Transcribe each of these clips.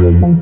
gì đây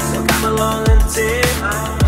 So come along and take my hand.